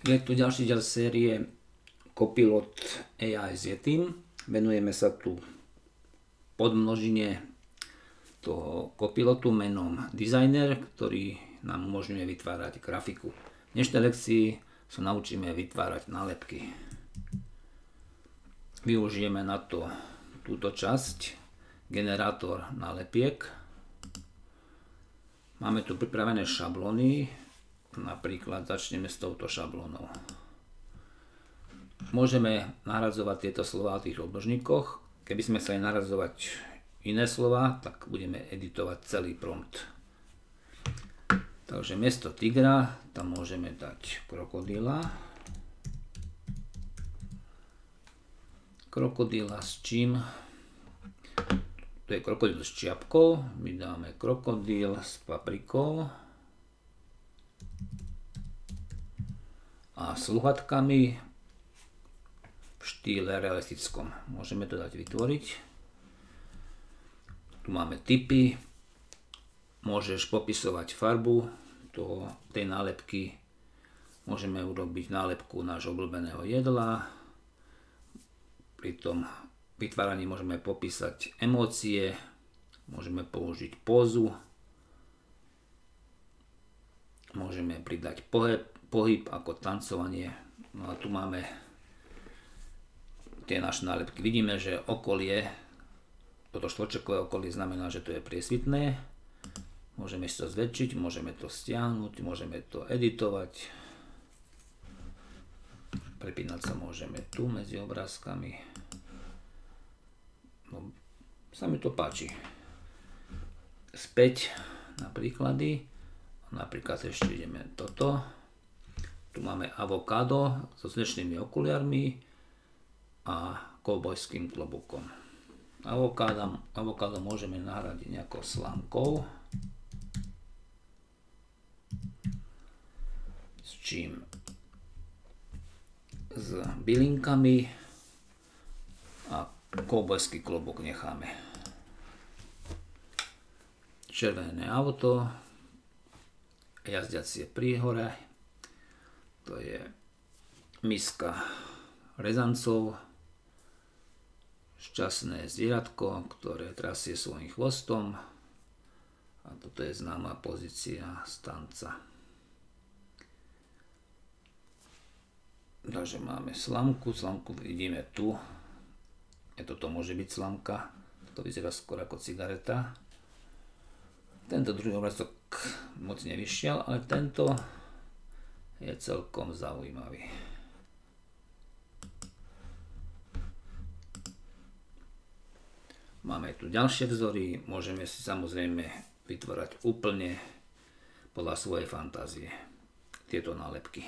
Je tu ďalší diel série Copilot AI s Yetim. Venujeme sa tu podmnožine toho copilotu menom designer, ktorý nám umožňuje vytvárať grafiku. V dnešnej lekcii sa naučíme vytvárať nálepky. Využijeme na to túto časť, generátor nálepiek. Máme tu pripravené šablóny, Napríklad začneme s touto šablónou. Môžeme nahradzovať tieto slova v tých obložníkoch. Keby sme chceli nahradzovať iné slova, tak budeme editovať celý prompt. Takže miesto tigra tam môžeme dať krokodíla. Krokodíla s čím? To je krokodíl s čiapkou. My dáme krokodíl s paprikou. A sluchatkami v štýle realistickom. Môžeme to dať vytvoriť. Tu máme typy. Môžeš popisovať farbu to, tej nálepky. Môžeme urobiť nálepku nášho obľúbeného jedla. Pri tom vytváraní môžeme popísať emócie. Môžeme použiť pózu. Môžeme pridať pohyb pohyb ako tancovanie. No a tu máme tie naše nálepky. Vidíme, že okolie, toto štvorčekové okolie znamená, že to je priesvitné. Môžeme si to zväčšiť, môžeme to stiahnuť, môžeme to editovať. Prepínať sa môžeme tu medzi obrázkami. No, sa mi to páči. Späť na príklady. Napríklad ešte ideme toto. Tu máme avokádo so slnečnými okuliarmi a kovbojským klobukom. Avokádo, môžeme nahradiť nejakou slámkou. S čím? S bylinkami a kovbojský klobuk necháme. Červené auto, jazdiacie príhore, to je miska rezancov, šťastné zvieratko, ktoré trasie svojim chvostom a toto je známa pozícia stanca. Takže máme slamku, slamku vidíme tu, toto môže byť slamka, to vyzerá skôr ako cigareta. Tento druhý obrazok moc nevyšiel, ale tento je celkom zaujímavý. Máme tu ďalšie vzory, môžeme si samozrejme vytvorať úplne podľa svojej fantázie tieto nálepky.